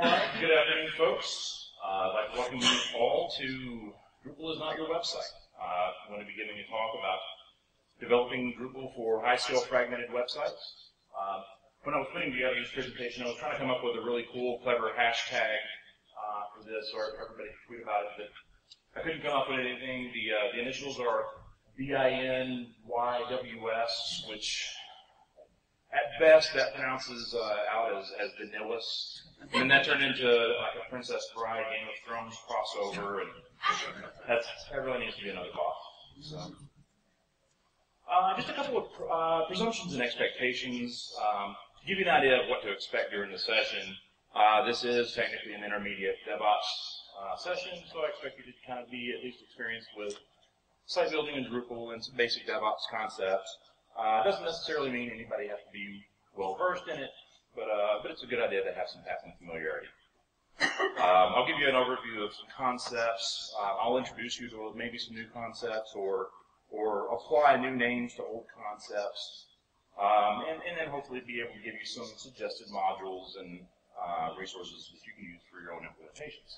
All right, good afternoon, folks. Uh, I'd like to welcome you all to Drupal is not your website. Uh, I'm going to be giving a talk about developing Drupal for high-scale fragmented websites. Uh, when I was putting together this presentation, I was trying to come up with a really cool, clever hashtag uh, for this, or everybody could tweet about it, but I couldn't come up with anything. The, uh, the initials are B-I-N-Y-W-S, which at best, that pronounces uh, out as, as vanillas. And then that turned into like a Princess Bride Game of Thrones crossover, and that's, that really needs to be another boss. So. Uh, just a couple of uh, presumptions and expectations. Um, to give you an idea of what to expect during the session, uh, this is technically an intermediate DevOps uh, session, so I expect you to kind of be at least experienced with site building in Drupal and some basic DevOps concepts. Uh, doesn't necessarily mean anybody has to be well versed in it, but uh, but it's a good idea to have some passing familiarity. Um, I'll give you an overview of some concepts. Uh, I'll introduce you to maybe some new concepts or or apply new names to old concepts, um, and, and then hopefully be able to give you some suggested modules and uh, resources that you can use for your own implementations.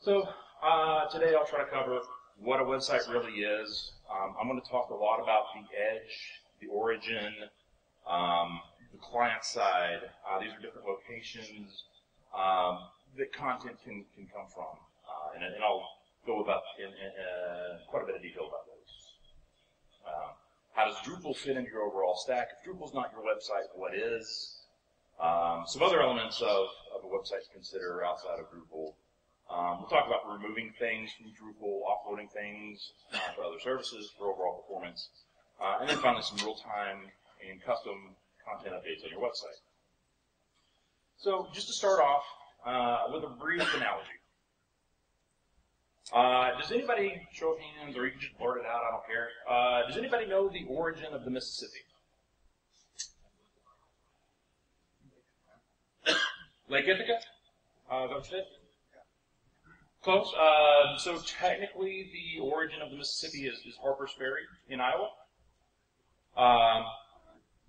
So uh, today I'll try to cover what a website really is. Um, I'm going to talk a lot about the edge, the origin, um, the client side. Uh, these are different locations um, that content can, can come from. Uh, and, and, I'll go about in, uh, quite a bit of detail about those. Um, how does Drupal fit into your overall stack? If Drupal's not your website, what is? Um, some other elements of, of a website to consider outside of Drupal. Um, we'll talk about removing things from Drupal, offloading things uh, for other services for overall performance, uh, and then finally some real-time and custom content updates on your website. So just to start off uh, with a brief analogy. Uh, does anybody, show of hands, or you can just blurt it out, I don't care. Uh, does anybody know the origin of the Mississippi? Lake Itasca? Uh, it? Close. Uh, so technically, the origin of the Mississippi is, is Harper's Ferry in Iowa. Um,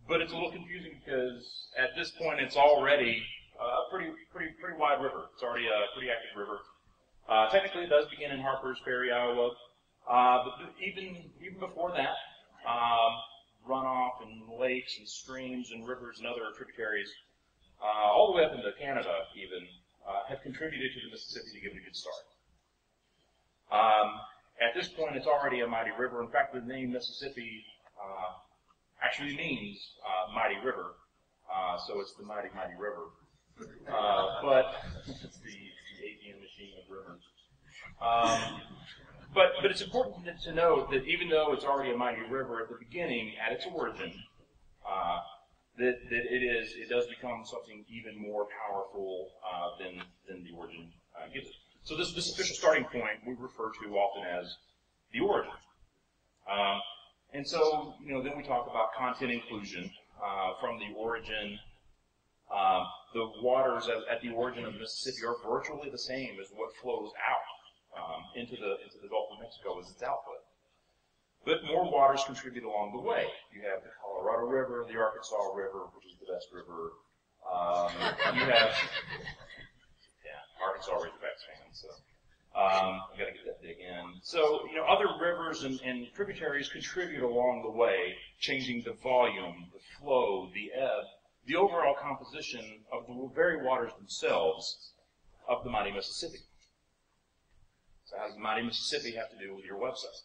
but it's a little confusing because at this point it's already a pretty, pretty, pretty wide river. It's already a pretty active river. Uh, technically, it does begin in Harper's Ferry, Iowa. Uh, but even even before that, um, runoff and lakes and streams and rivers and other tributaries, uh, all the way up into Canada, even uh, have contributed to the Mississippi to give it a good start. Um, at this point, it's already a mighty river. In fact, the name Mississippi uh, actually means uh, mighty river, uh, so it's the mighty, mighty river. Uh, but it's the, the ATM machine of rivers. Um, but, but it's important to note that even though it's already a mighty river at the beginning, at its origin, that, that it is it does become something even more powerful uh, than than the origin uh, gives it. So this this official starting point we refer to often as the origin. Um, and so you know then we talk about content inclusion uh, from the origin. Um, the waters at, at, the origin of Mississippi are virtually the same as what flows out um, into the into the Gulf of Mexico as its output. But more waters contribute along the way. You have the Colorado River, the Arkansas River, which is the best river. Um, you have, yeah, Arkansas Razorbacks fans, so um, I've got to get that dig in. So, you know, other rivers and, and tributaries contribute along the way, changing the volume, the flow, the ebb, the overall composition of the very waters themselves of the mighty Mississippi. So how does the mighty Mississippi have to do with your website?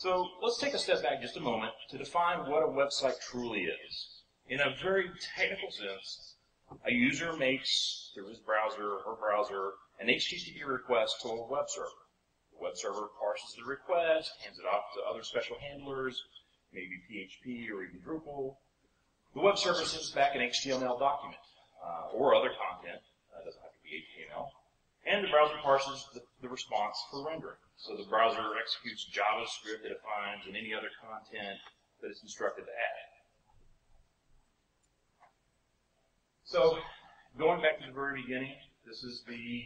So let's take a step back just a moment to define what a website truly is. In a very technical sense, a user makes, through his browser or her browser, an HTTP request to a web server. The web server parses the request, hands it off to other special handlers, maybe PHP or even Drupal. The web server sends back an HTML document uh, or other content. That doesn't have to be HTML. And the browser parses the, the response for rendering. So the browser executes JavaScript that it finds and any other content that it's instructed to add. So going back to the very beginning, this is the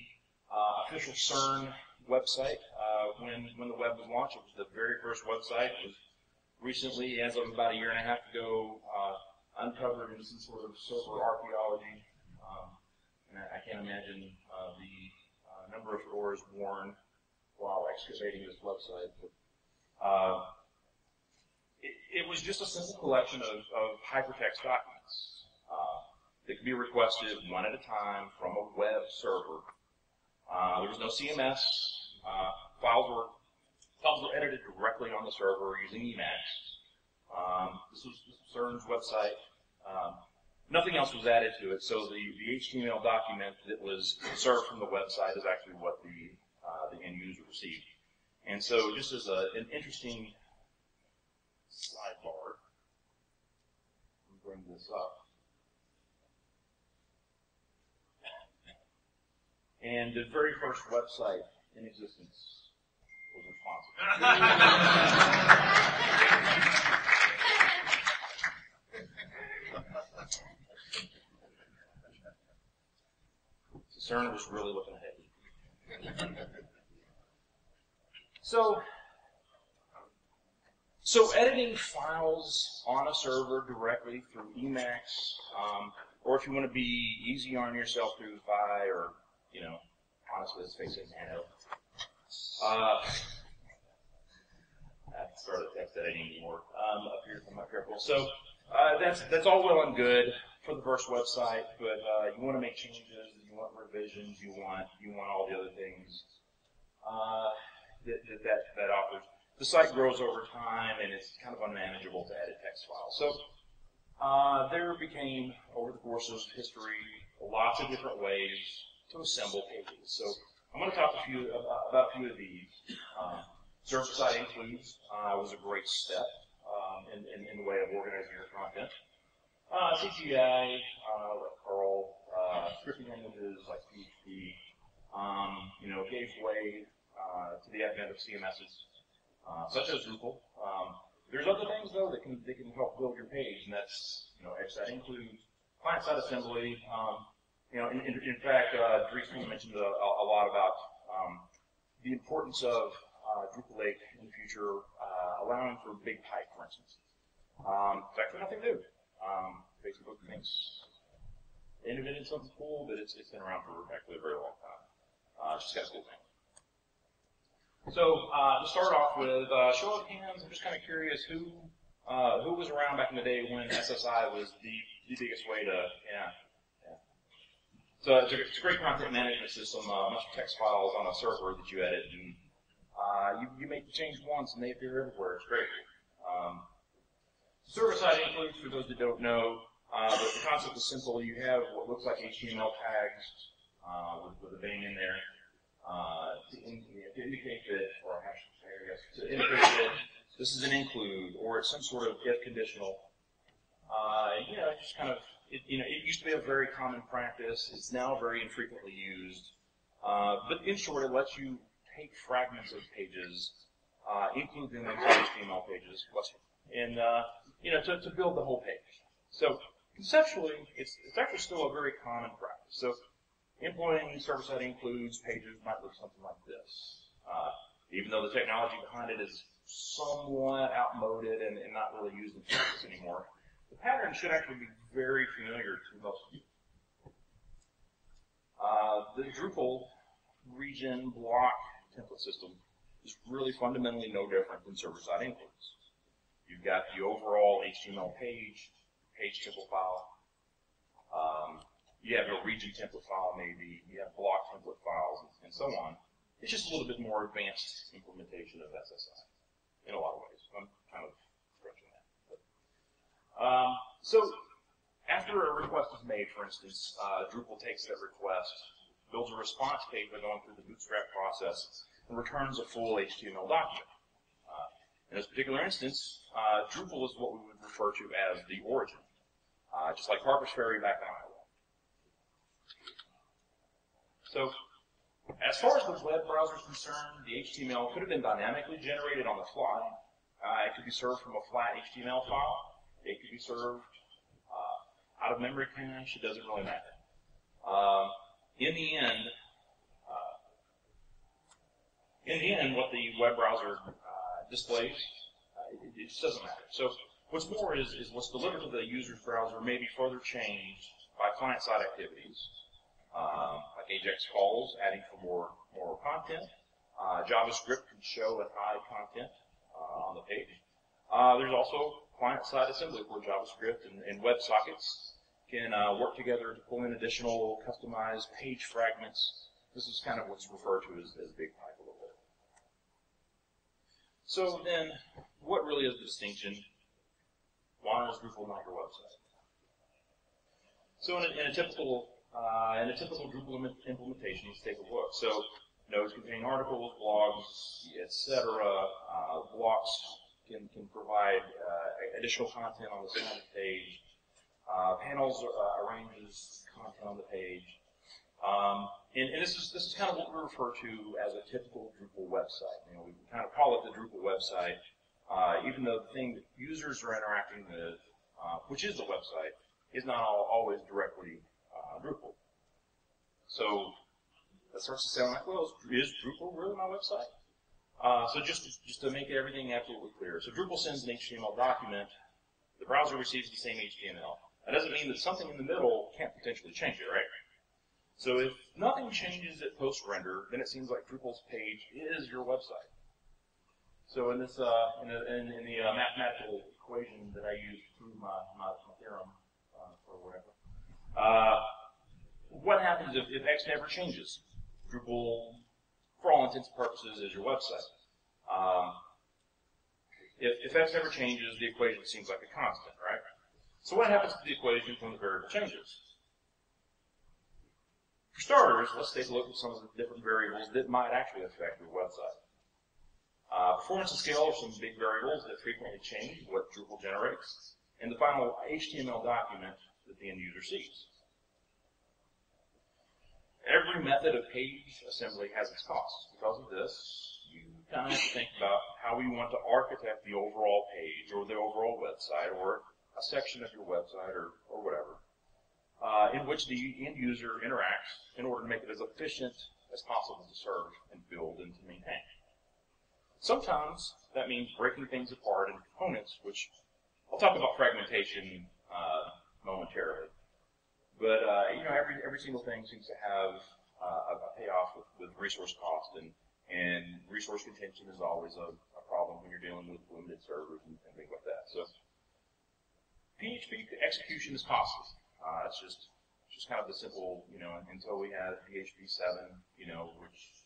uh, official CERN website. Uh, when when the web was launched, it was the very first website. It was recently, as of about a year and a half ago, uh, uncovered in some sort of server archaeology. Um, and I, I can't imagine uh, the number of doors worn while excavating this website. Uh, it, it, was just a simple collection of, of hypertext documents uh, that could be requested one at a time from a web server. Uh, there was no CMS. Uh, files were files were edited directly on the server using Emacs. Um, this was CERN's website. Um, nothing else was added to it, so the, the HTML document that was served from the website is actually what the, uh, the end user received. And so just as a, an interesting sidebar, bring this up. And the very first website in existence was responsive. CERN was really looking ahead. so, so editing files on a server directly through Emacs, um, or if you want to be easy on yourself through Vi, or you know, honestly, let's face it, Nano. Uh, I have to start a text editing anymore um, up here I'm not careful. So uh, that's that's all well and good for the Verse website, but uh, you want to make changes, you want revisions, you want you want all the other things uh, that, that, that offers. The site grows over time, and it's kind of unmanageable to edit text files. So uh, there became, over the course of history, lots of different ways to assemble pages. So I'm going to talk a few about a few of these. Um, server-side includes uh, was a great step um, in, in, in the way of organizing your content. Uh, CGI, uh, like Perl, uh, scripting languages like PHP, um, you know, gave way uh, to the advent of CMSs, uh, such as Drupal. Um, there's other things though that can that can help build your page, and that's you know, that includes client-side assembly. Um, you know, in, in, in fact, uh, Dries mentioned a, a, lot about um, the importance of uh, Drupal 8 in the future, uh, allowing for big pipe, for instance. Um, it's actually nothing new. Um, Facebook thinks invented something cool, but it's, it's been around for actually a very long time. Uh, just got cool name. So uh, to start off with, uh, show of hands. I'm just kind of curious who uh, who was around back in the day when SSI was the, the biggest way to yeah. yeah. So it's a, it's a great content management system. Uh, of text files on a server that you edit, and uh, you you make the change once and they appear everywhere. It's great. Um, Server-side includes, for those that don't know, uh, but the concept is simple. You have what looks like HTML tags uh, with, with a bang in there uh, to, in, to, indicate that, or a hash, I guess, to indicate that this is an include or it's some sort of if conditional. Uh, you know, just kind of, it, you know, it used to be a very common practice. It's now very infrequently used. Uh, but in short, it lets you take fragments of pages, uh, include them into HTML pages, and you know, to, to build the whole page. So conceptually, it's, it's actually still a very common practice. So implementing server-side includes pages might look something like this. Uh, even though the technology behind it is somewhat outmoded and, and not really used in practice anymore, the pattern should actually be very familiar to most of you. Uh, the Drupal region block template system is really fundamentally no different than server-side includes. You've got the overall HTML page, page template file. Um, you have a region template file maybe. You have block template files and, so on. It's just a little bit more advanced implementation of SSI in a lot of ways. I'm kind of stretching that. But, um, so after a request is made, for instance, uh, Drupal takes that request, builds a response page by going through the bootstrap process, and returns a full HTML document. In this particular instance, uh, Drupal is what we would refer to as the origin, uh, just like Harper's Ferry back in Iowa. So, as far as the web browser is concerned, the HTML could have been dynamically generated on the fly. Uh, it could be served from a flat HTML file. It could be served uh, out of memory cache. It doesn't really matter. Um, in the end, uh, in the end, what the web browser displays. Uh, it, it, just doesn't matter. So What's more is, is what's delivered to the user's browser may be further changed by client-side activities, um, like AJAX calls, adding for more, more content. Uh, JavaScript can show and hide content uh, on the page. Uh, there's also client-side assembly where JavaScript and, and WebSockets can uh, work together to pull in additional customized page fragments. This is kind of what's referred to as, as Big Pipe. So then, what really is the distinction? Is Drupal not your website? So in a, in a typical uh, in a typical Drupal implementation, let's take a look. So nodes contain articles, blogs, etc. Uh, blocks can, can provide uh, additional content on the side of the page. Uh, panels uh, arranges content on the page. Um, and, and, this is this is kind of what we refer to as a typical Drupal website. You know, we kind of call it the Drupal website, uh, even though the thing that users are interacting with, which is the website, is not all, always directly uh, Drupal. So that starts to sound like, well, is Drupal really my website? Uh, so just just to make everything absolutely clear, so Drupal sends an HTML document. The browser receives the same HTML. That doesn't mean that something in the middle can't potentially change it, right? So if nothing changes at post render, then it seems like Drupal's page is your website. So in this uh, in, a, in, in, the uh, mathematical equation that I used to prove my, my, my theorem uh, or whatever, uh, what happens if, if X never changes? Drupal, for all intents and purposes, is your website. Um, if, if X never changes, the equation seems like a constant, right? So what happens to the equation when the variable changes? For starters, let's take a look at some of the different variables that might actually affect your website. Uh, performance and scale are some big variables that frequently change what Drupal generates, and the final HTML document that the end user sees. Every method of page assembly has its costs. Because of this, you kind of have to think about how we want to architect the overall page or the overall website or a section of your website or, or whatever, uh, in which the end user interacts in order to make it as efficient as possible to serve and build and to maintain. Sometimes that means breaking things apart into components, which I'll talk about fragmentation uh, momentarily. But uh, you know, every every single thing seems to have uh, a payoff with, with resource cost, and and resource contention is always a, a problem when you're dealing with limited servers and, and things like that. So PHP execution is costly. Uh, it's just it's just kind of the simple, you know, until we have PHP 7, you know, which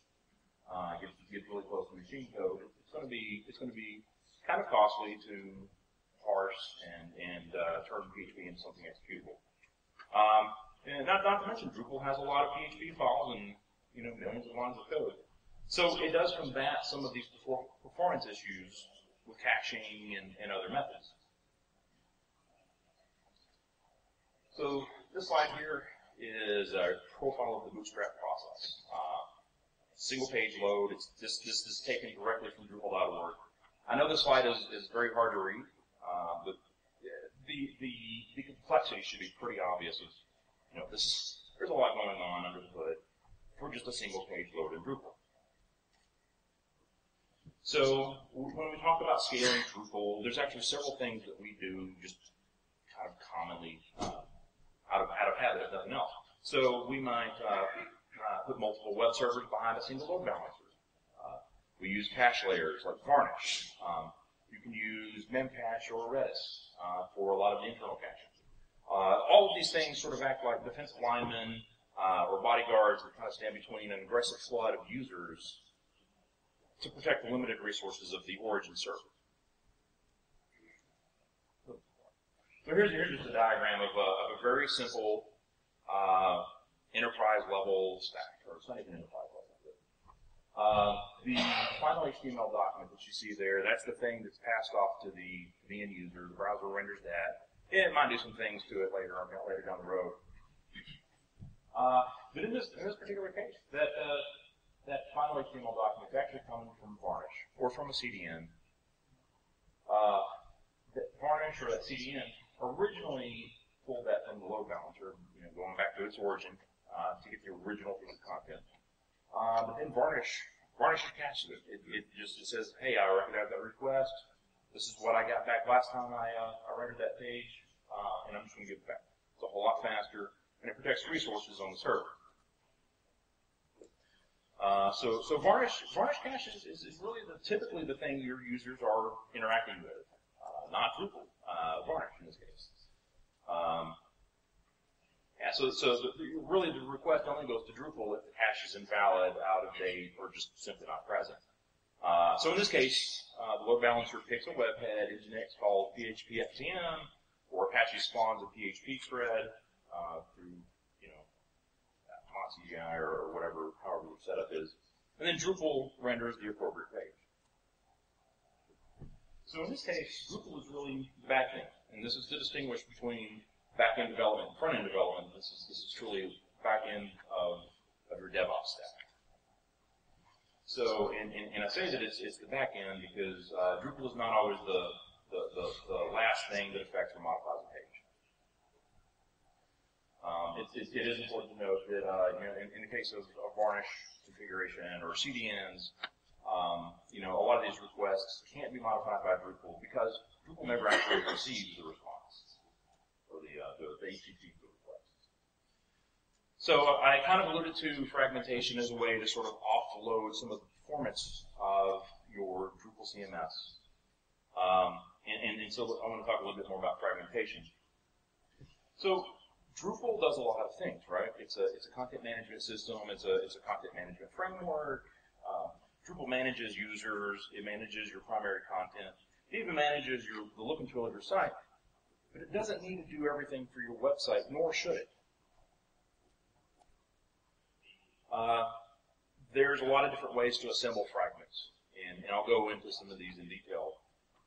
uh, gets, gets really close to machine code, it's going to be it's going to be kind of costly to parse and and uh, turn PHP into something executable. Um, and not, not to mention, Drupal has a lot of PHP files and you know millions of lines of code. So it does combat some of these performance issues with caching and, and other methods. So this slide here is a profile of the Bootstrap process. Uh, single page load. It's this this is taken directly from Drupal.org. I know this slide is, is very hard to read, uh, but the, the, the complexity should be pretty obvious. Of, you know, this is, there's a lot going on under the hood for just a single page load in Drupal. So when we talk about scaling Drupal, there's actually several things that we do just kind of commonly uh, out of out of habit, if nothing else. So we might uh, uh, put multiple web servers behind a single load balancer. Uh, we use cache layers like Varnish. Um, you can use Memcache or Redis uh, for a lot of the internal caching. Uh, all of these things sort of act like defensive linemen uh, or bodyguards that kind of stand between an aggressive flood of users to protect the limited resources of the origin server. So here's, here's just a diagram of a, of a very simple uh, enterprise level stack, or it's not even enterprise level, uh, the final HTML document that you see there, that's the thing that's passed off to the, the end user. The browser renders that. It might do some things to it later on, later down the road. Uh, but in this, in this particular case, that, uh, that final HTML document is actually coming from Varnish or from a CDN. Uh, Varnish or that CDN originally pulled that from the load balancer, you know, going back to its origin uh, to get the original piece of content. Uh, but then Varnish, Varnish caches it. it. It just it says, hey, I recognize that request. this is what I got back last time I, uh, I rendered that page, uh, and I'm just going to give it back. It's a whole lot faster, and it protects resources on the server. Uh, so, so varnish, varnish cache is, is, is really the, typically the thing your users are interacting with, not Drupal, uh, varnish in this case. Um, yeah, so, so the, really the request only goes to Drupal if the hash is invalid, out of date, or just simply not present. Uh, so in this case, uh, the load balancer picks a webhead, Nginx calls PHP FPM, or Apache spawns a PHP thread uh, through, you know, MonCGI or, or whatever, however the setup is, and then Drupal renders the appropriate page. So in this case, Drupal is really the back and this is to distinguish between back-end development and front-end development. This is this is truly back-end of, of your DevOps stack. So, and, and, and I say that it's, it's the back end because uh, Drupal is not always the, the, the, the, last thing that affects or modifies a page. Um, it, it, it is important to note that uh, you know, in, in the case of, of varnish configuration or CDNs, um, you know, a lot of these requests can't be modified by Drupal because Drupal never actually receives the response or the, uh, the, the HTTP request. So I kind of alluded to fragmentation as a way to sort of offload some of the performance of your Drupal CMS. Um, and, and, and, so I want to talk a little bit more about fragmentation. So Drupal does a lot of things, right? It's a it's a content management system. It's a it's a content management framework. Uh, Drupal manages users. It manages your primary content. It even manages your the look and feel of your site. But it doesn't need to do everything for your website, nor should it. Uh, there's a lot of different ways to assemble fragments, and, and I'll go into some of these in detail.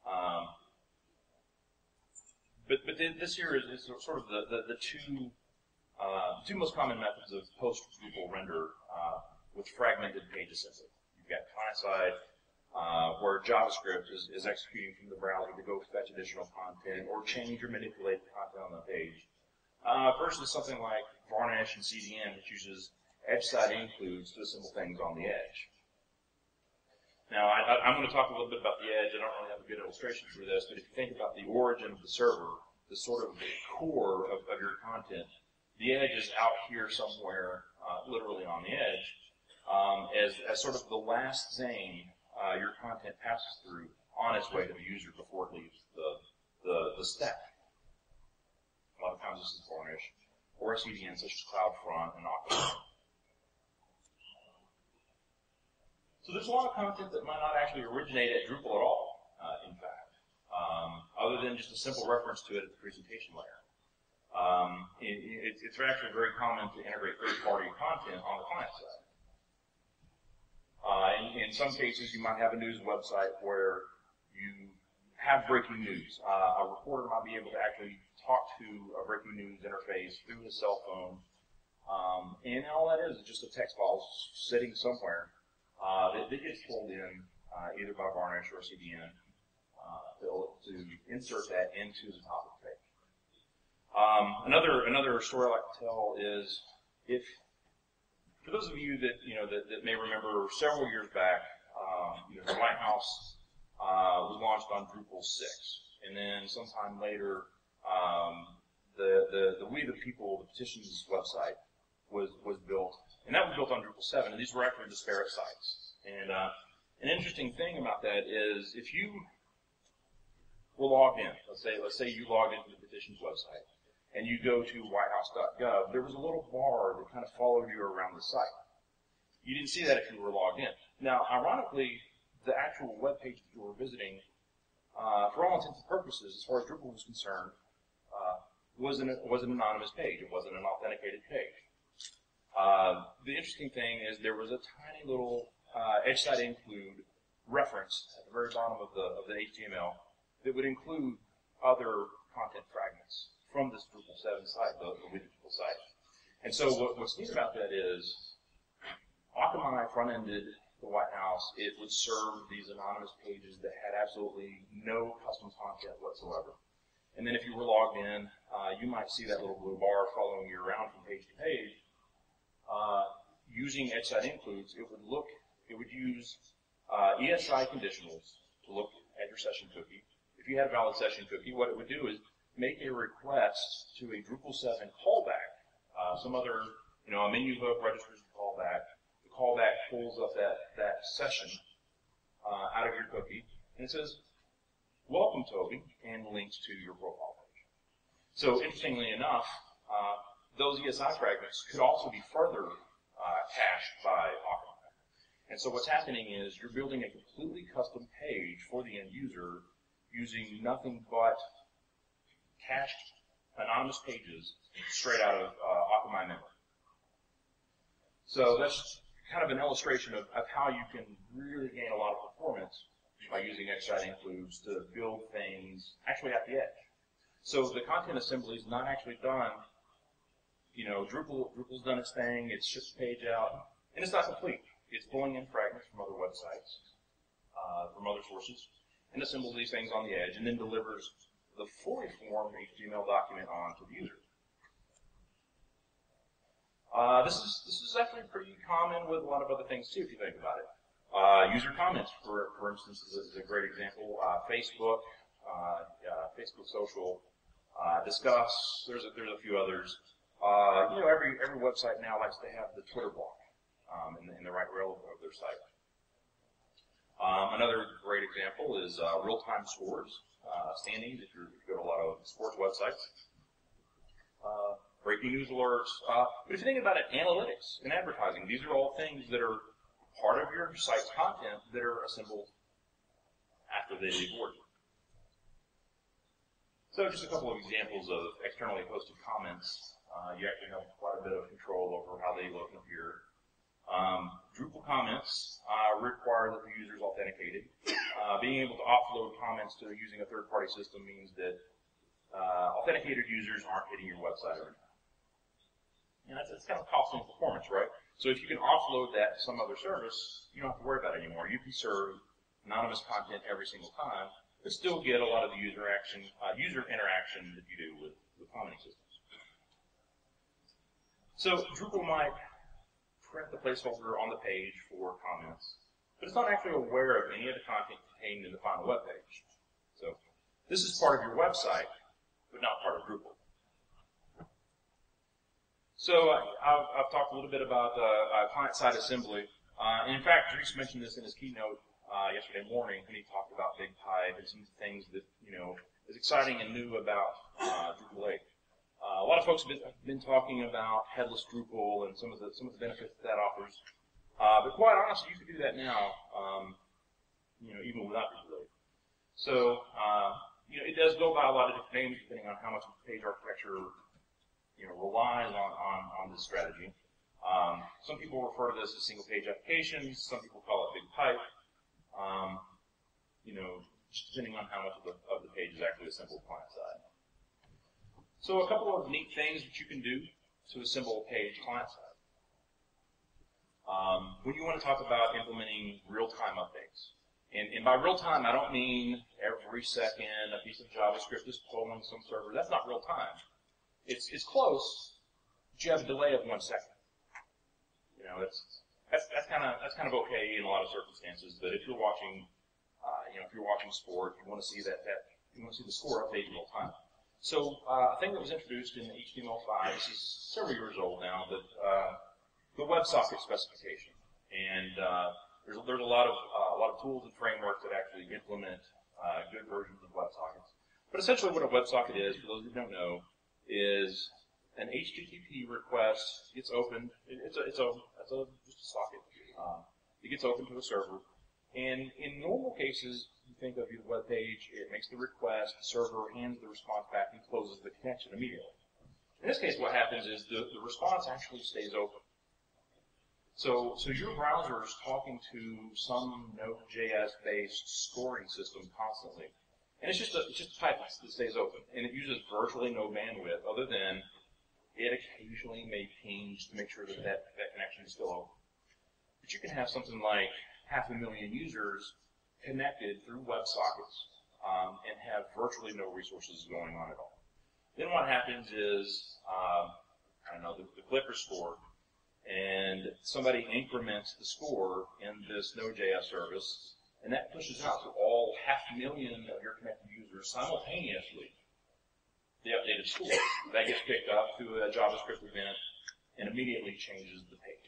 Um, but but this here is, is sort of the, the, the two uh, two most common methods of post Drupal render uh, with fragmented page assembly. You've got client side, uh, where JavaScript is, is executing from the browser to go fetch additional content or change or manipulate the content on the page. Uh, versus something like Varnish and CDN, which uses edge side includes to assemble things on the edge. Now, I, am going to talk a little bit about the edge. I don't really have a good illustration for this, but if you think about the origin of the server, the sort of the core of, of your content, the edge is out here somewhere, uh, literally on the edge, um, as, as sort of the last thing uh, your content passes through on its way to the user before it leaves the, the, the stack. A lot of times this is Varnish, or a CDN such as CloudFront and Acquia. So there's a lot of content that might not actually originate at Drupal at all, uh, in fact, um, other than just a simple reference to it at the presentation layer. Um, it, it, it's actually very common to integrate third-party content on the client side. Uh, in, in, some cases, you might have a news website where you have breaking news. Uh, a reporter might be able to actually talk to a breaking news interface through his cell phone, um, and all that is is just a text file sitting somewhere uh, that, that gets pulled in uh, either by Varnish or CDN uh, to insert that into the topic page. Um, another another story I like to tell is if for those of you that you know that, that may remember several years back, um, you know, the White House uh, was launched on Drupal 6, and then sometime later, um, the, the the We the People, the petitions website, was was built. And that was built on Drupal 7, and these were actually disparate sites. And uh, an interesting thing about that is if you were logged in, let's say, let's say you logged into the petitions website, and you go to whitehouse.gov, there was a little bar that kind of followed you around the site. You didn't see that if you were logged in. Now, ironically, the actual web page that you were visiting, uh, for all intents and purposes, as far as Drupal was concerned, uh, was, an, was an anonymous page. It wasn't an authenticated page. Uh, the interesting thing is there was a tiny little uh, edge side include reference at the very bottom of the of the HTML that would include other content fragments from this Drupal 7 site, the, the Drupal site. And so what, what's neat about that is Akamai front-ended the White House. It would serve these anonymous pages that had absolutely no custom content whatsoever. And then if you were logged in, uh, you might see that little blue bar following you around from page to page uh, using edge side includes, it would look, it would use uh, ESI conditionals to look at your session cookie. if you had a valid session cookie, what it would do is make a request to a Drupal 7 callback. Uh, some other, you know, a menu hook registers the callback. The callback pulls up that, that session uh, out of your cookie, and it says, welcome Toby, and links to your profile page. So interestingly enough, uh, those ESI fragments could also be further uh, cached by Akamai. And so what's happening is you're building a completely custom page for the end user using nothing but cached anonymous pages straight out of uh, Akamai memory. So that's kind of an illustration of, of how you can really gain a lot of performance by using edge side includes to build things actually at the edge. So the content assembly is not actually done. You know, Drupal Drupal's done its thing. It's the page out, and it's not complete. It's pulling in fragments from other websites, uh, from other sources, and assembles these things on the edge, and then delivers the fully formed HTML document on to the user. Uh, this is this is actually pretty common with a lot of other things too, if you think about it. Uh, user comments, for for instance, is a, is a great example. Uh, Facebook, uh, Facebook Social, uh, Disqus. There's a, there's a few others. Uh, you know, every every website now likes to have the Twitter block um, in, the, in the right rail of their site. Um, another great example is real-time scores, standings. If, you go to a lot of sports websites breaking news alerts. Uh, but if you think about it, analytics and advertising, these are all things that are part of your site's content that are assembled after they leave origin. So just a couple of examples of externally posted comments. Uh, you actually have quite a bit of control over how they look and appear. Um, Drupal comments uh, require that the user is authenticated. Uh, being able to offload comments to using a third-party system means that uh, authenticated users aren't hitting your website every time. And that's, kind of costing performance, right? So if you can offload that to some other service, you don't have to worry about it anymore. You can serve anonymous content every single time, but still get a lot of the user action, uh, user interaction that you do with, with commenting systems. So Drupal might print the placeholder on the page for comments, but it's not actually aware of any of the content contained in the final web page. So this is part of your website, but not part of Drupal. So uh, I've, I've, talked a little bit about uh, uh, client-side assembly. Uh, in fact, Dries mentioned this in his keynote uh, yesterday morning when he talked about BigPipe and some things that you know is exciting and new about uh, Drupal 8. A lot of folks have been, talking about headless Drupal and some of the some of the benefits that, that offers. but quite honestly, you can do that now, um, you know, even without Drupal 8. So you know, it does go by a lot of different names depending on how much page architecture you know, relies on, on, on this strategy. Um, some people refer to this as single page applications. Some people call it BigPipe. Um, you know, depending on how much of the, of the page is actually assembled client side. So a couple of neat things that you can do to assemble a page client side. Um, when you want to talk about implementing real-time updates, and, and by real-time, I don't mean every second a piece of JavaScript is pulling some server. That's not real-time it's, it's close, but you have a delay of one second. You know, it's, that's, that's kind of, that's kind of okay in a lot of circumstances, but if you're watching, uh, you know, if you're watching sport, you want to see that, that, you want to see the score update in real time. So, uh, a thing that was introduced in HTML5, this is several years old now, but, uh, the WebSocket specification. And, uh, there's, there's a lot of, uh, a lot of tools and frameworks that actually implement, uh, good versions of WebSockets. But essentially what a WebSocket is, for those who don't know, is an HTTP request gets opened. It's a, it's a, it's a just a socket. Um, it gets opened to a server, and in normal cases, you think of the web page. It makes the request, the server hands the response back, and closes the connection immediately. In this case, what happens is the, the response actually stays open. So, so your browser is talking to some Node.js-based scoring system constantly. And it's just a, it's just a pipeline that stays open. And it uses virtually no bandwidth other than it occasionally may ping to make sure that, that that connection is still open. But you can have something like half a million users connected through WebSockets um, and have virtually no resources going on at all. Then what happens is, um, I don't know, the, the Clicker score, and somebody increments the score in this Node.js service, and that pushes out to all half a million of your connected users simultaneously the updated score. That gets picked up through a JavaScript event and immediately changes the page.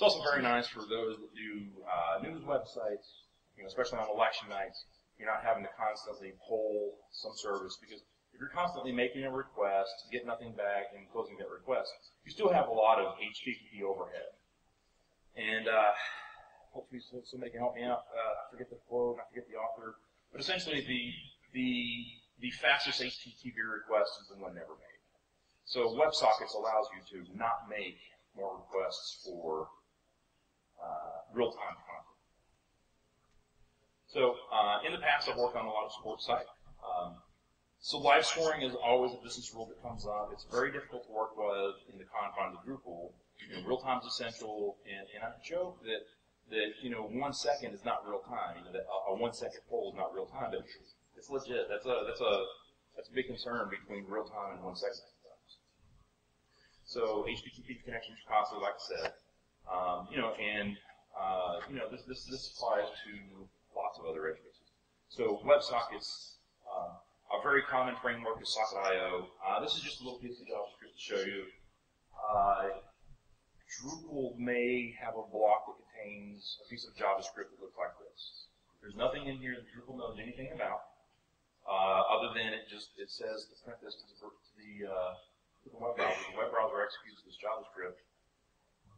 It's also very nice for those that do uh, news websites, you know, especially on election nights. You're not having to constantly poll some service because if you're constantly making a request, get nothing back, and closing that request, you still have a lot of HTTP overhead. And uh, hopefully somebody can help me out. Uh, I forget the quote, I forget the author, but essentially the the the fastest HTTP request is the one never made. So WebSockets allows you to not make more requests for real-time content. So uh, in the past, I've worked on a lot of sports sites. Um, so live scoring is always a business rule that comes up. It's very difficult to work with in the confines of Drupal. You know, real time is essential, and, and I joke that that you know one second is not real time. You know, that a, a one second poll is not real time, but it's legit. That's a that's a that's a big concern between real time and one second. So HTTP connections costly, like I said. Um, you know, and uh, you know this this this applies to lots of other edge cases. So WebSockets, uh, a very common framework is Socket.io. Uh, this is just a little piece of JavaScript to show you. Uh, Drupal may have a block that contains a piece of JavaScript that looks like this. There's nothing in here that Drupal knows anything about. Uh, other than it just it says to print this to the, uh, to the web browser. The web browser executes this JavaScript.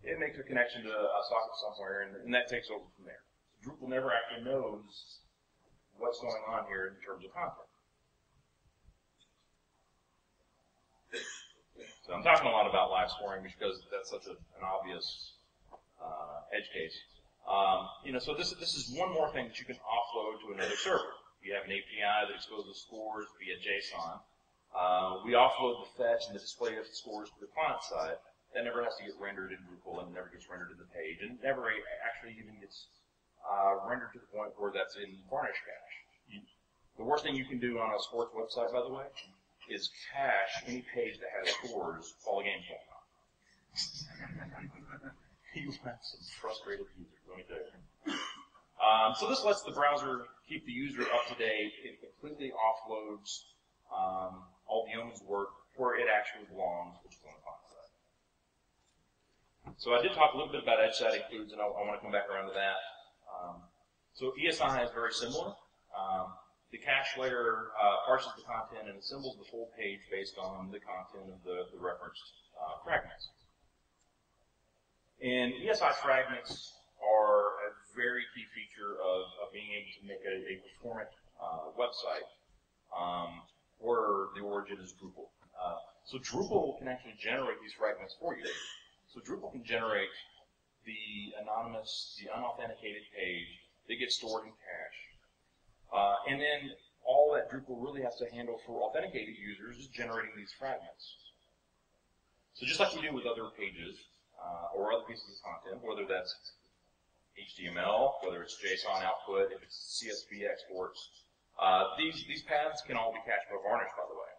It makes a connection to a socket somewhere, and, and that takes over from there. Drupal never actually knows what's going on here in terms of content. So I'm talking a lot about live scoring because that's such a, an obvious uh, edge case. Um, you know, so this this is one more thing that you can offload to another server. You have an API that exposes scores via JSON. Uh, we offload the fetch and the display of the scores to the client side. That never has to get rendered in Drupal and never gets rendered in the page, and never actually even gets uh, rendered to the point where that's in varnish cache. You, the worst thing you can do on a sports website, by the way, is cache any page that has scores while the game's going on. you have some frustrated users, let me tell you. Um, so this lets the browser keep the user up to date. It completely offloads um, all the yeoman's work where it actually belongs, which is on the client side. So I did talk a little bit about edge side includes, and I, I want to come back around to that. Um, so ESI is very similar. Um, the cache layer uh, parses the content and assembles the full page based on the content of the, the referenced uh, fragments. And ESI fragments are a very key feature of, of being able to make a, a performant uh, website um, where the origin is Drupal. Uh, so Drupal can actually generate these fragments for you. So Drupal can generate the anonymous, the unauthenticated page that gets stored in cache. Uh, and then all that Drupal really has to handle for authenticated users is generating these fragments. So just like you do with other pages uh, or other pieces of content, whether that's HTML, whether it's JSON output, if it's CSV exports. Uh, these, these paths can all be cached by Varnish, by the way.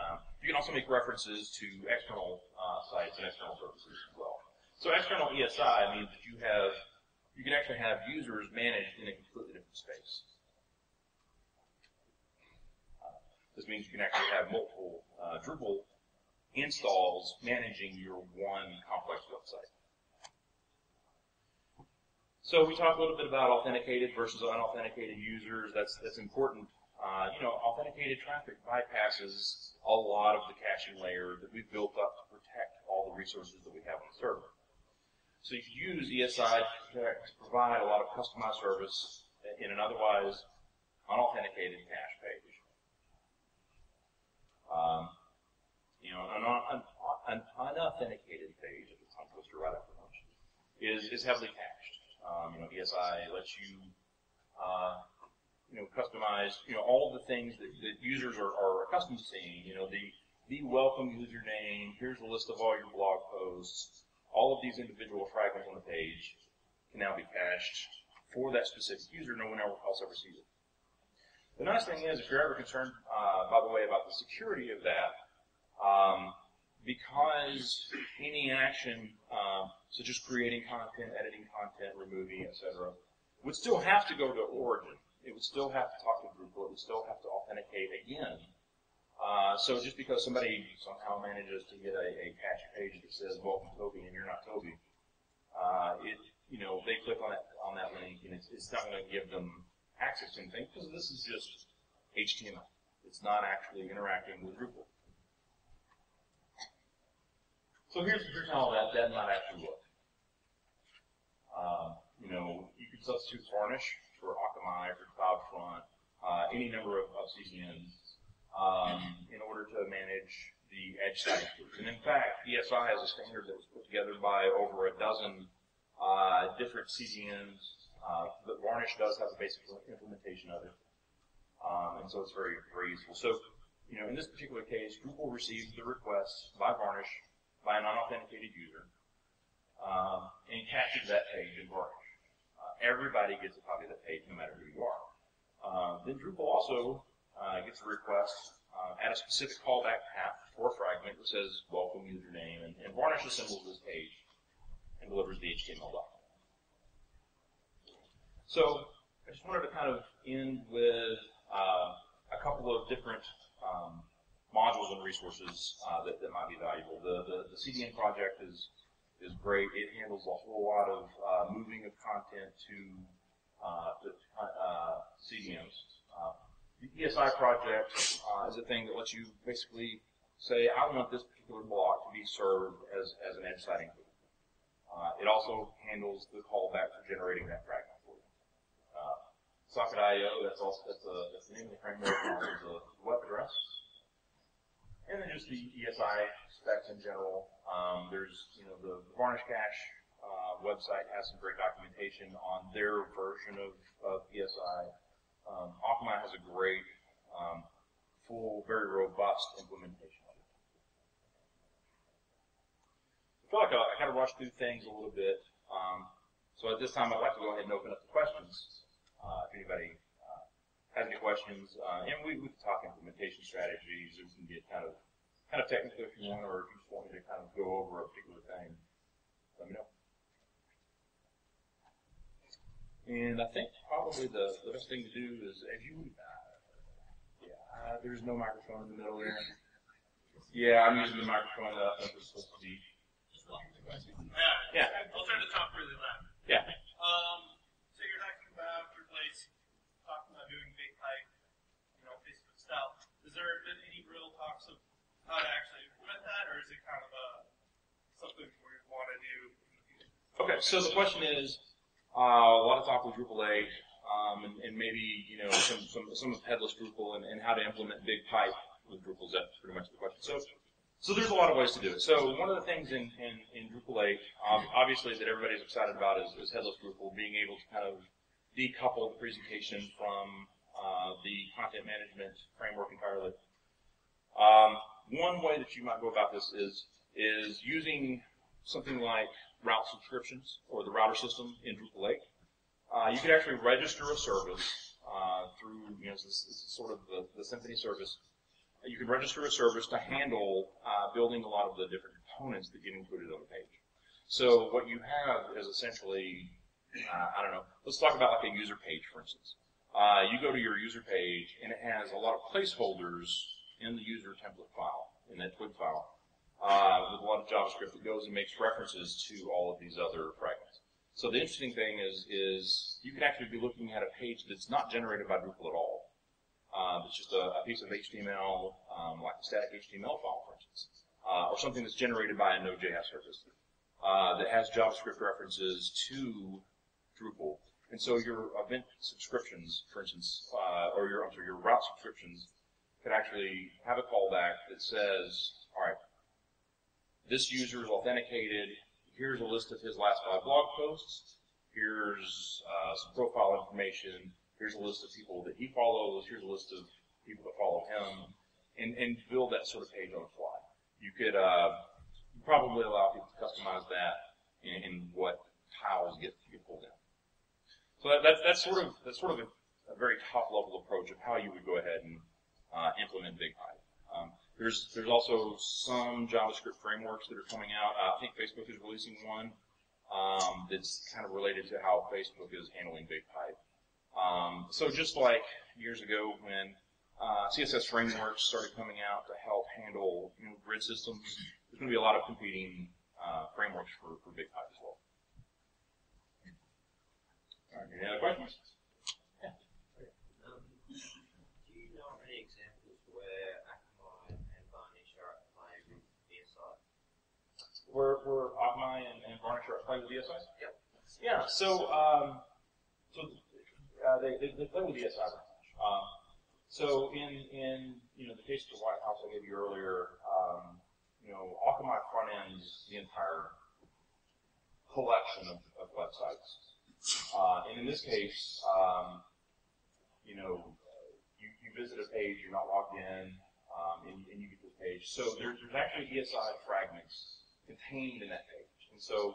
Um, you can also make references to external uh, sites and external services as well. So external ESI means that you have, you can actually have users managed in a completely different space. Uh, this means you can actually have multiple uh, Drupal installs managing your one complex website. So we talked a little bit about authenticated versus unauthenticated users. That's that's important. Uh, you know, authenticated traffic bypasses a lot of the caching layer that we've built up to protect all the resources that we have on the server. So you can use ESI to provide a lot of customized service in an otherwise unauthenticated cache page. Um, you know, an, an, unauthenticated page, if it's tongue twister right after lunch, is, is heavily cached. Um, you know, ESI lets you, uh, you know, customize, you know, all the things that, that users are, are accustomed to seeing. You know, the the welcome username. Here's a list of all your blog posts. All of these individual fragments on the page can now be cached for that specific user. No one else ever sees it. The nice thing is, if you're ever concerned, uh, by the way, about the security of that, um, because any action, uh, such as creating content, editing content, removing, etc., would still have to go to origin it would still have to talk to Drupal. It would still have to authenticate again. Uh, so just because somebody somehow manages to get a, a catchy page that says "Welcome Toby" and you're not Toby, uh, it you know they click on that on that link and it's, it's not going to give them access to anything because this is just HTML. It's not actually interacting with Drupal. So here's, here's how that, that might actually look. Um, you know, you could substitute Varnish for Akamai, for CloudFront, uh, any number of, of CDNs um, in order to manage the edge side. And in fact, ESI has a standard that was put together by over a dozen uh, different CDNs, uh, but Varnish does have a basic implementation of it. Um, and so it's very, very useful. So, you know, in this particular case, Drupal receives the request by Varnish by an unauthenticated user um, and captures that page in Varnish. Everybody gets a copy of that page no matter who you are. Uh, then Drupal also uh, gets a request uh, at a specific callback path for a fragment that says welcome username, and, and Varnish assembles this page and delivers the HTML document. So I just wanted to kind of end with uh, a couple of different um, modules and resources uh, that, that might be valuable. The, the, the, CDN project is is great. It handles a whole lot of uh, moving of content to uh, the uh, CDNs. Uh, the ESI project uh, is a thing that lets you basically say, I want this particular block to be served as, as an edge side include. it also handles the callback for generating that fragment for you. Socket.io, that's also that's, a, that's the name of the framework, is a web address. And then just the ESI specs in general. Um, there's, you know, the, Varnish Cache uh, website has some great documentation on their version of, of ESI. Um, Akamai has a great, um, full, very robust implementation of it. I feel like I, I kind of rushed through things a little bit. Um, so at this time, I'd like to go ahead and open up the questions. Uh, if anybody has any questions, uh, and we, we can talk implementation strategies, or we can get kind of kind of technical if you want, or if you just want me to kind of go over a particular thing, let me know. And I think probably the, the best thing to do is, as you, uh, yeah, uh, there's no microphone in the middle there. Yeah, I'm using the microphone that I think is supposed to be. Yeah. I'll try to talk really loud. Yeah. Um, there been any real talks of how to actually implement that, or is it kind of a something we want to do? Okay, so the question is, uh, a lot of talk with Drupal 8, um, and, and, maybe you know some some some of headless Drupal and, and how to implement Big Pipe with Drupal. That's pretty much the question. So. So there's a lot of ways to do it. So one of the things in, in, in Drupal 8, um, obviously that everybody's excited about is, is headless Drupal, being able to kind of decouple the presentation from uh, the content management framework entirely. Um, one way that you might go about this is is using something like route subscriptions or the router system in Drupal 8. Uh, you could actually register a service uh, through, you know, this, this, is sort of the, the Symfony service. You can register a service to handle uh, building a lot of the different components that get included on the page. So what you have is essentially, uh, I don't know, let's talk about like a user page, for instance. Uh, you go to your user page, and it has a lot of placeholders in the user template file, in that twig file, uh, with a lot of JavaScript that goes and makes references to all of these other fragments. So the interesting thing is, is you can actually be looking at a page that's not generated by Drupal at all. Uh, it's just a, a, piece of HTML, um, like a static HTML file, for instance, uh, or something that's generated by a Node.js service uh, that has JavaScript references to Drupal and so your event subscriptions, for instance, uh, or your, I'm sorry, your route subscriptions could actually have a callback that says, all right, this user is authenticated. Here's a list of his last five blog posts. Here's uh, some profile information. Here's a list of people that he follows. Here's a list of people that follow him, and, and build that sort of page on the fly. You could uh, probably allow people to customize that in, in what tiles get. So that, that's, that's sort of that's sort of a, a, very top level approach of how you would go ahead and uh, implement BigPipe. Um, there's there's also some JavaScript frameworks that are coming out. Uh, I think Facebook is releasing one um, that's kind of related to how Facebook is handling BigPipe. Um, so just like years ago when uh, CSS frameworks started coming out to help handle you know, grid systems, there's going to be a lot of competing uh, frameworks for, for BigPipe as well. All right, any other questions? Um, do you know any examples where Akamai and Varnish are at play with ESI? Were, were Akamai and, and Varnish are at play with ESI? Yep. Yeah, so, um, so, uh, they, they, they play with very. Um, so in, in, you know, the case of the White House I gave you earlier, um, you know, Akamai front ends the entire collection of, of websites. Uh, and in this case, um, you know, you, you visit a page, you're not logged in, um, and, and you get this page. So there's, there's actually ESI fragments contained in that page. And so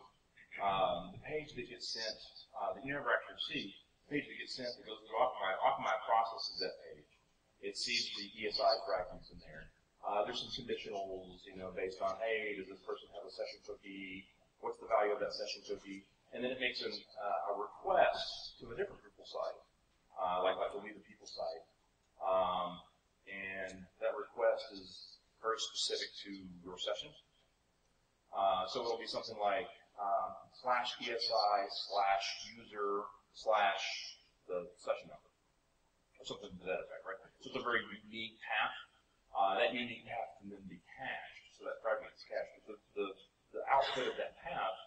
um, the page that gets sent, uh, that you never actually see, the page that gets sent that goes to Akamai, Akamai processes that page. It sees the ESI fragments in there. Uh, there's some conditionals, you know, based on, hey, does this person have a session cookie? What's the value of that session cookie? And then it makes an, uh, a request to a different Drupal site, uh, like, like the People site. Um, and that request is very specific to your session. Uh, so it'll be something like um, slash ESI slash user slash the session number, or something to that effect, right? So it's a very unique path. Uh, that unique path can then be cached, so that fragment is cached. But the, the, the output of that path,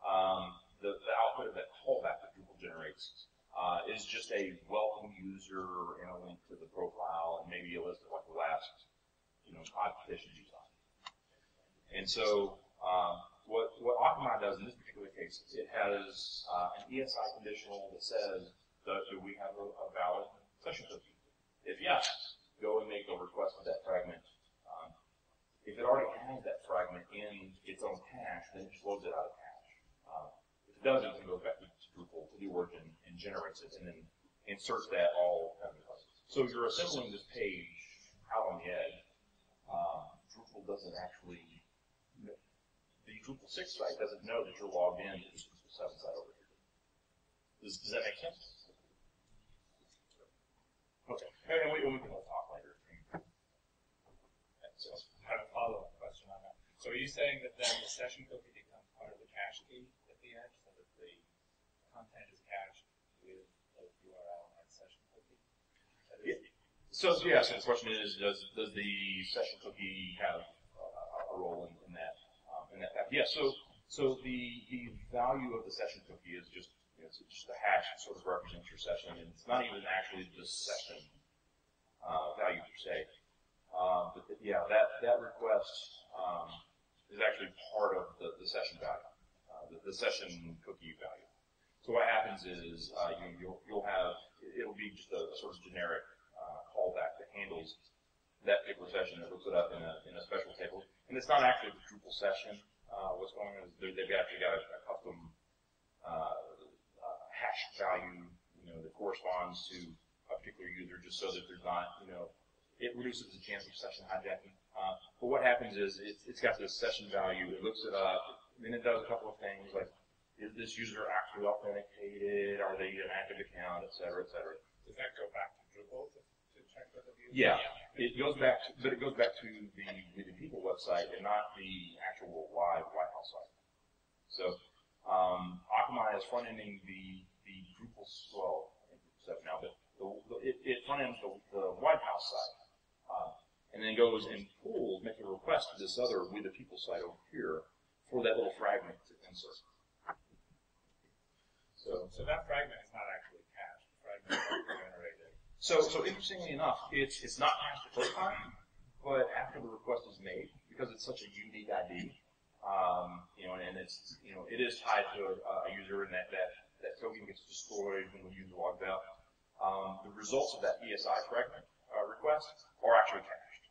um, the, the output of that callback that Drupal generates, uh, is just a welcome user and a link to the profile and maybe a list of like the last, you know, five petitions you signed. And so, um, what, what Akamai does in this particular case is it has uh, an ESI conditional that says, do, we have a, a valid session cookie? If yes, go and make a request of that fragment. Um, if it already has that fragment in its own cache, then it just loads it out of cache. If it goes back to Drupal, to the origin, and generates it, and then inserts that all kind of places. So you're assembling this page out on the edge. Um, Drupal doesn't actually, the Drupal 6 site doesn't know that you're logged in to the Drupal 7 site over here. Does, does that make sense? Okay, and we, we can talk later. So, I have a follow-up question on that. So are you saying that then the session cookie becomes part of the cache key at the edge, so that the content is cached with the URL and session cookie? That is the- So, yeah, so the question is, does, does the session cookie have a, a role in, in that, um, in that path? Yeah, so, so the, the value of the session cookie is just, you know, it's just a hash that sort of represents your session, and it's not even actually the session, uh, value per se. Um, but yeah, that, that request, um, is actually part of the, the session value, uh, the, the session cookie value. So what happens is, uh, you, you'll, you'll have, it'll be just a, a sort of generic, uh, callback that handles that particular session that looks it up in a, in a special table. And it's not actually the Drupal session. Uh, what's going on is they've actually got a, a custom, uh, uh, hash value, you know, that corresponds to a particular user just so that there's not, you know, it reduces the chance of session hijacking. Uh, but what happens is it's, it's got this session value, it looks it up, then it does a couple of things like, is this user actually authenticated? Are they an active account, et cetera, et cetera. Does that go back to Drupal Yeah, it goes back, to, but it goes back to the the people website and not the actual live White House site. So, um, Akamai is front ending the the Drupal well, seven now, but the, the, it, it front ends the, the White House site, uh, and then goes and pulls, makes a request to this other We the People site over here for that little fragment to insert. So, So that fragment is not actually cached, the fragment is. So, so interestingly enough, it's it's not hashed the first time, but after the request is made, because it's such a unique ID, um, you know, and it's you know it is tied to a, a user, and that that that token gets destroyed when the user logs out. Um, the results of that ESI fragment uh, request are actually cached.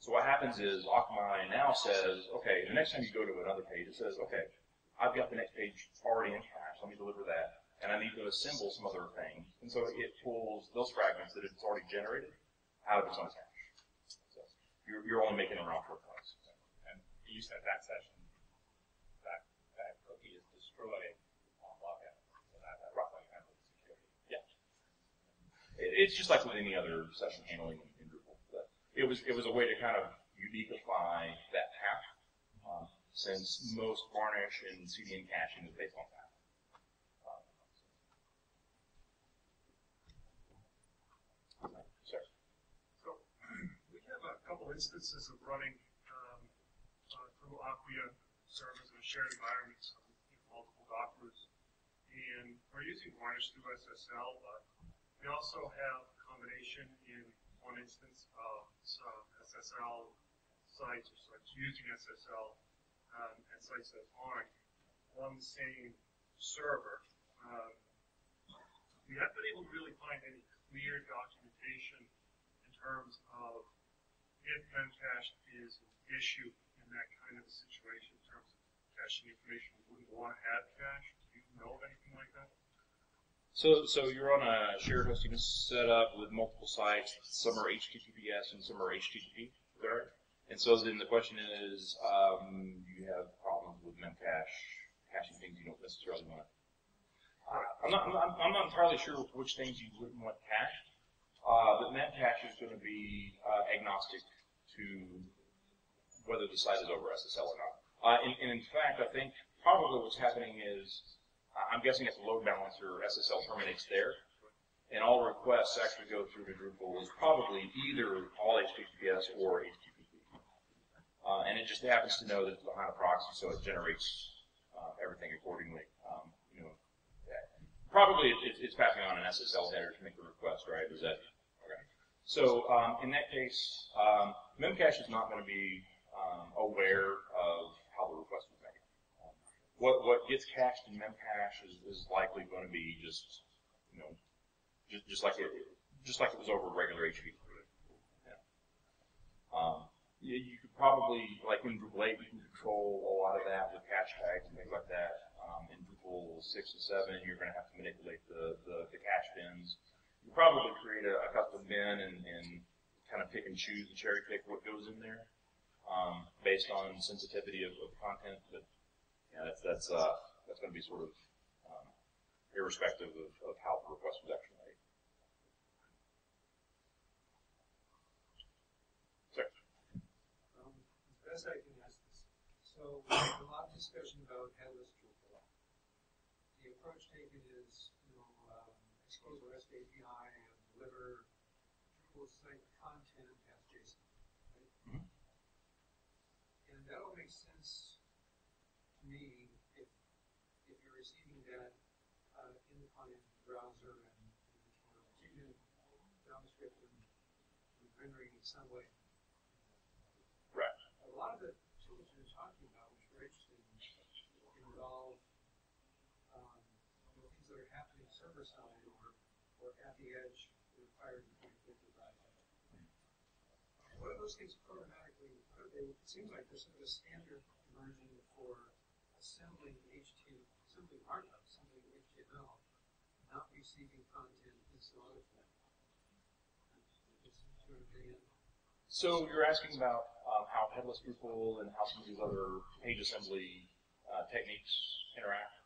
So what happens is Akamai now says, okay, the next time you go to another page, it says, okay, I've got the next page already in cache. Let me deliver that and I need to assemble some other things. And so it pulls those fragments that it's already generated out of its own cache. So you're, you're only making around four points. And you said that session, that, that cookie is destroyed on logout, so that, that roughly handles security. Yeah. it's just like with any other session handling in, Drupal. But it was it was a way to kind of uniquify that path, uh, since most varnish and CDN caching is based on path. Uh, sorry. So, we have a instances of running um, uh, through Acquia servers in a shared environment, so multiple Dockers. And we're using Varnish through SSL, but we also have a combination in one instance of some SSL sites or sites using SSL um, and sites that aren't on the same server. Um, we haven't been able to really find any clear documentation in terms of if Memcache is an issue in that kind of a situation, in terms of caching information we wouldn't want to have cache. Do you know of anything like that? So, so you're on a shared hosting setup with multiple sites. Some are HTTPS and some are HTTP. Right? And so then the question is, um, you have problems with Memcache caching things you don't necessarily want. Uh, I'm not, I'm not, I'm not entirely sure which things you wouldn't want cached, uh, but Memcache is going to be uh, agnostic to whether the site is over SSL or not. Uh, and, and in fact, I think probably what's happening is I'm guessing at the load balancer, SSL terminates there, and all requests actually go through to Drupal is probably either all HTTPS or HTTP. Uh, and it just happens to know that it's behind a proxy, so it generates uh, everything accordingly. Um, you know, probably it, it's- passing on an SSL header to make the request, right? Is that? So um, in that case, um, Memcache is not going to be um, aware of how the request was made. What what gets cached in Memcache is, is likely going to be just you know just just like it just like it was over regular HTTP. Yeah. Um, you, you could probably like in Drupal 8 you can control a lot of that with cache tags and things like that. Um, in Drupal 6 and 7 you're going to have to manipulate the, the, the cache bins. You probably create a, a custom bin and, and kind of pick and choose and cherry pick what goes in there um, based on sensitivity of, of content. But yeah, that's that's uh, that's going to be sort of um, irrespective of, of how the request was actually made. Sorry. Um, best I can ask this, so a lot of discussion about headless Drupal. The approach taken is, expose a REST API and deliver Drupal site content as JSON, right? Mhm. And that all makes sense to me if, if you're receiving that, uh, in the client browser and, and receiving JavaScript and, and rendering in some way. Right. A lot of the tools you're talking about, which we're interested in, involve um, things that are happening server side at the edge required to be. What are those things programmatically? Are they? It seems like there's sort of a standard version for assembling HTML, assembling markup, assembling HTML, not receiving content in some other form. It's sort of getting at So you're asking about um, how headless Drupal and how some of these other page assembly uh, techniques interact.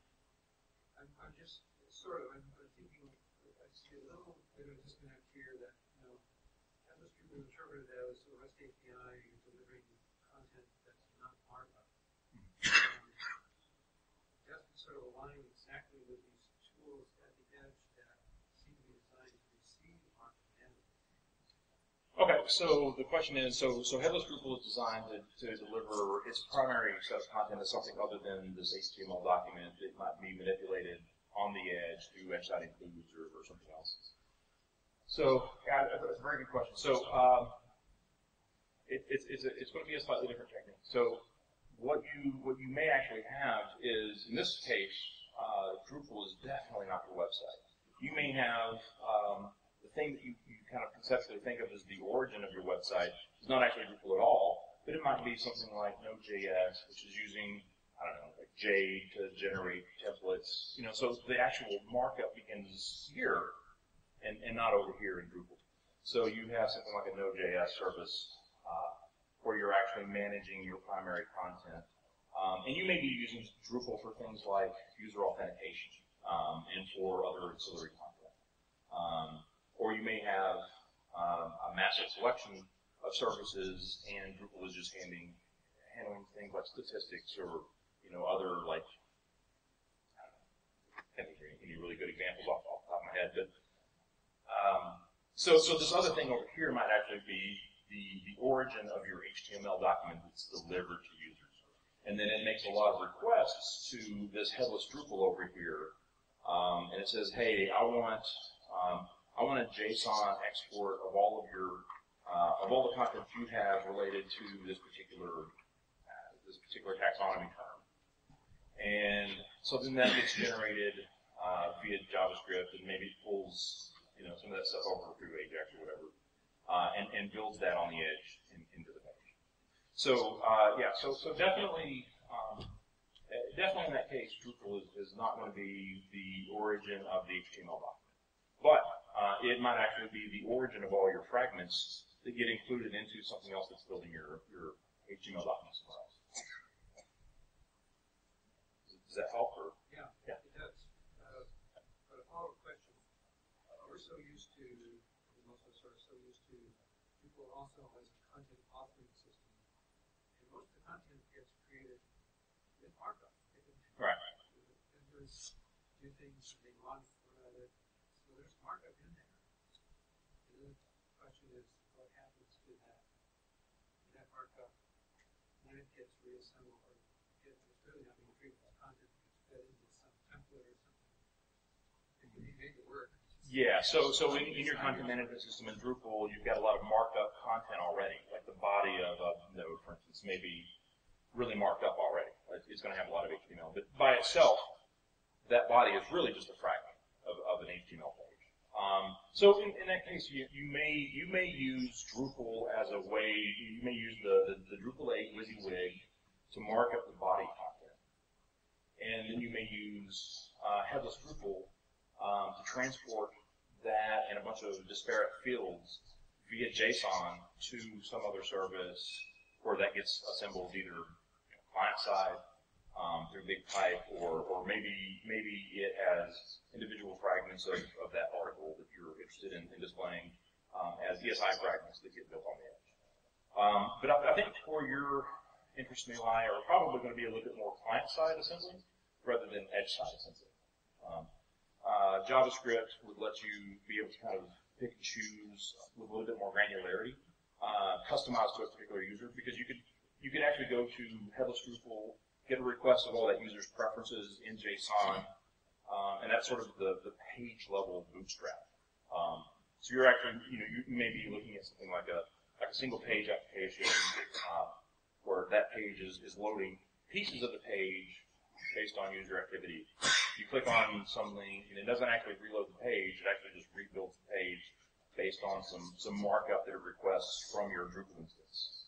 I'm, I'm just sort of, I'm, I'm thinking, I see a little bit of a disconnect here that, you know, headless Drupal interpreted as a REST API delivering content that's not markup. Um, doesn't sort of align exactly with these tools at the edge that seem to be designed to receive markup and Okay, so the question is, so so headless Drupal is designed to, to deliver its primary set of content as something other than this HTML document that might be manipulated on the edge through side includes or, or something else. So yeah, that's a very good question. So um, it, it's it's, a, it's going to be a slightly different technique. So what you what you may actually have is in this case, uh, Drupal is definitely not your website. You may have um, the thing that you, you kind of conceptually think of as the origin of your website is not actually Drupal at all, but it might be something like Node.js, which is using, I don't know, like Jade to generate templates. You know, so the actual markup begins here and, and not over here in Drupal. So you have something like a Node.js service uh, where you're actually managing your primary content. Um, and you may be using Drupal for things like user authentication um, and for other ancillary content. Um, or you may have um, a massive selection of services, and Drupal is just handing handling things like statistics or you know other like I don't know, any really good examples off, off the top of my head, but um, so so this other thing over here might actually be the the origin of your HTML document that's delivered to users, and then it makes a lot of requests to this headless Drupal over here, um, and it says, hey, I want um, I want a JSON export of all of your uh, of all the content you have related to this particular uh, this particular taxonomy term. And so then that gets generated uh, via JavaScript and maybe pulls you know some of that stuff over through Ajax or whatever, uh, and, and builds that on the edge in, into the page. So uh, yeah, so so definitely. Um, Definitely in that case, Drupal is, is not going to be the origin of the HTML document. But uh, it might actually be the origin of all your fragments that get included into something else that's building your, your HTML document somewhere else. Does that help? Or? Yeah, Yeah. it does. Uh, But a follow-up question. We're so used to, and most of us are so used to, Drupal also has a content authoring system. And most of the content gets created with markup. Right. Vendors do things, they modify markup in there. And the question is, what happens to that, markup when it gets reassembled or it- it's really not being treated as content, fed into some template or something. It can be made to work. Yeah, so so in, in your content management system in Drupal, you've got a lot of marked up content already. Like the body of a node, for instance, may be really marked up already. It's going to have a lot of HTML, but by itself, that body is really just a fragment of, of an HTML page. Um, so in, in that case, you, you may you may use Drupal as a way. You may use the, the, the Drupal 8 WYSIWYG to mark up the body content, and then you may use uh, headless Drupal um, to transport that and a bunch of disparate fields via JSON to some other service where that gets assembled either you know, client side um, through BigPipe or, or maybe maybe it has individual fragments of, of that article that you're interested in, in displaying um, as ESI fragments that get built on the edge. Um, but I, I think where your interests may lie are probably going to be a little bit more client side assembly rather than edge side assembly. Um, uh, JavaScript would let you be able to kind of pick and choose with a little bit more granularity, uh, customized to a particular user, because you could you could actually go to Headless Drupal, get a request of all that user's preferences in JSON, um, and that's sort of the, the page level bootstrap. Um, so you're actually, you know, you may be looking at something like a like a single page application uh, where that page is, is loading pieces of the page based on user activity. You click on some link and it doesn't actually reload the page, it actually just rebuilds the page based on some, some markup that it requests from your Drupal instance.